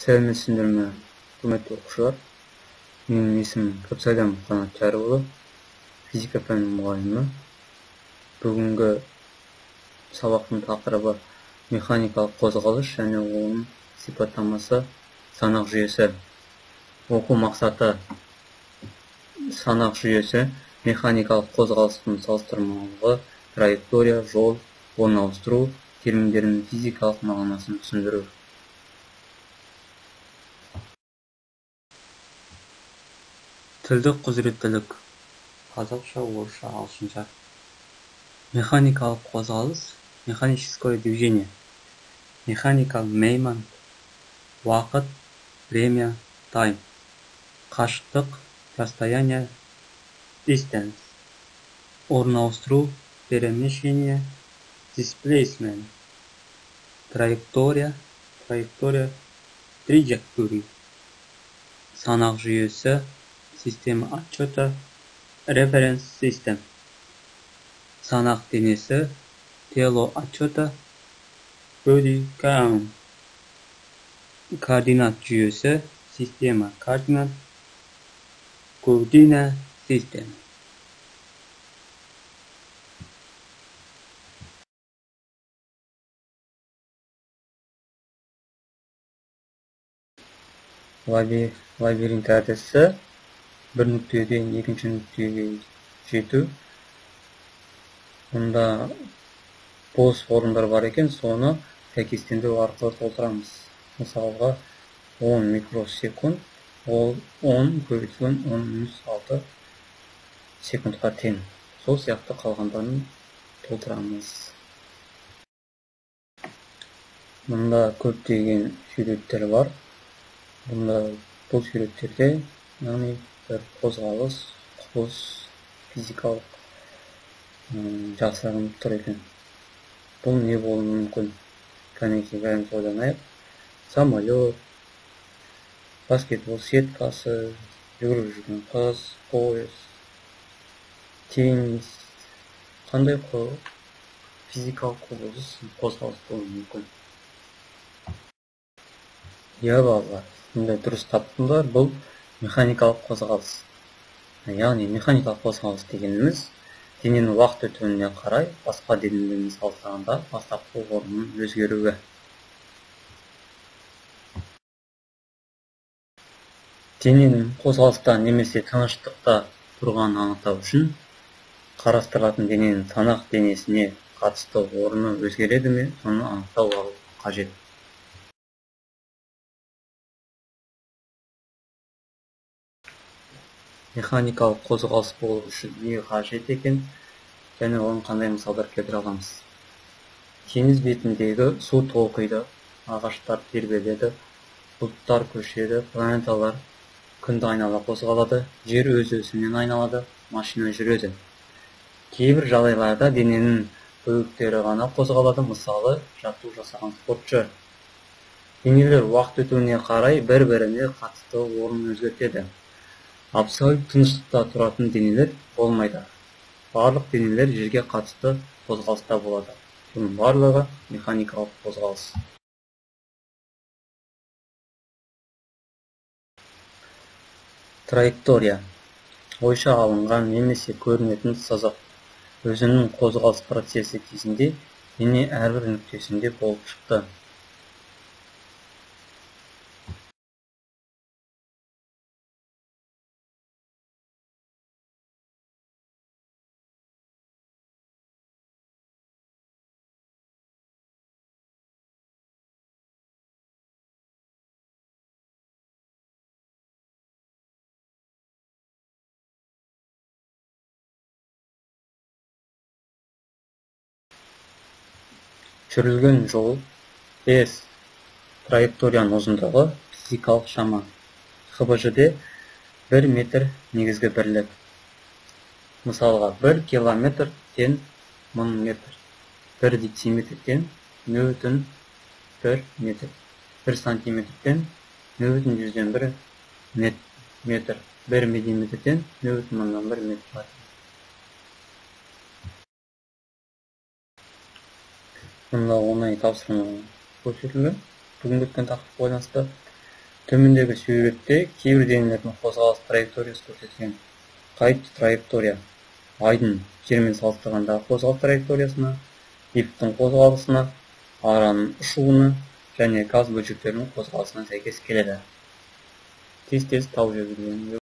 сәлеметсіңдер ме құрметті оқушылар менің есімім көпсалиям қанат кәріұлы физика пәнінің мұғалімі бүгінгі сабақтың тақырыбы механикалық қозғалыс және оның сипаттамасы санақ жүйесі оқу мақсаты санақ жүйесі механикалық қозғалыстың салыстырмалы траектория жол орын ауыстыру терминдерінің физикалық мағынасын түсіндіру тілдік құзыреттілік қазақша орысша ағылшынша. Механикалық қозғалыс механическое движение. Механика мейман уақыт время тайм. Қашықтық расстояние distance. Орын ауыстыру перемещение displacement. Траектория траектория траектория санақ жүйесі система отчета референс систем санақ денесі тело отчета body count координат жүйесі система координат координа систем лабиринт әдісі бір нүктеден екінші нүктеге жету мұнда бос орындар бар екен соны сәйкестендіру арқылы толтырамыз мысалға 10 микросекунд ол 10 көбейтілген 10 минус 6 секундқа тең сол сияқты қалғандарын толтырамыз мұнда көптеген суреттер бар бұнда бұл суреттерде яғни қозғалыс құбылыс физикалық жасырынып тұр екен бұл не болуы мүмкін кәнекей бәріміз ойланайық самолет баскетбол сеткасы жүгіріп жүрген қыз поезд теннис қандай физикалық құбылыс қозғалыс болуы мүмкін иә балалар дұрыс таптыңдар бұл механикалық қозғалыс яғни механикалық қозғалыс дегеніміз дененің уақыт өтуіне қарай басқа денелермен салыстырғанда бастапқы орнының өзгеруі дененің қозғалыста немесе тыныштықта тұрғанын анықтау үшін қарастырылатын дененің санақ денесіне қатысты орны өзгереді ме соны анықтау қажет механикалық қозғалыс болу үшін не қажет екен және оған қандай мысалдар келтіре аламыз? Теңіз бетіндегі су толқиды ағаштар тербеледі бұлттар көшеді планеталар күнді айнала қозғалады жер өз өзімен айналады машина жүреді. Кейбір жағдайларда дененің бөліктері ғана қозғалады мысалы жаттығу жасаған спортшы. Денелер уақыт өтуіне қарай бір біріне қатысты орнын өзгертеді. Абсолют тыныштықта тұратын денелер болмайды. Барлық денелер жерге қатысты қозғалыста болады. Бұның барлығы механикалық қозғалыс. Траектория. Ойша алынған немесе көрінетін сызық. Өзінің қозғалыс процесі кезінде дене әрбір нүктесінде болып шықты. Жүрілген жол с траекторияның ұзындығы физикалық шама хбж-де бір метр негізгі бірлік. Мысалға бір километр тең мың метр бір дециметр тең нөл бүтін бір метр бір сантиметр тең нөл бүтін жүзден бір метр бір миллиметр тең нөл бүтін мыңнан метр. Мында оңай тапсырма көрсетілген бүгінгі өткен тақырыпқа байланысты төмендегі суретте кейбір денелердің қозғалыс траекториясы көрсетілген қайт траектория айдың жермен салыстырғандағы қозғалыс траекториясына лифттің қозғалысына араның ұшуына және газ бөлшектерінің қозғалысына сәйкес келеді тез тез жіберген